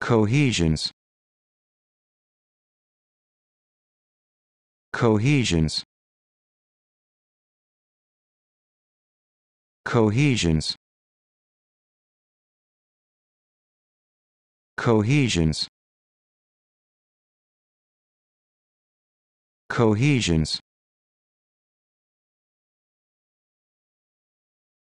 cohesions. Cohesions. Cohesions. Cohesions. Cohesions.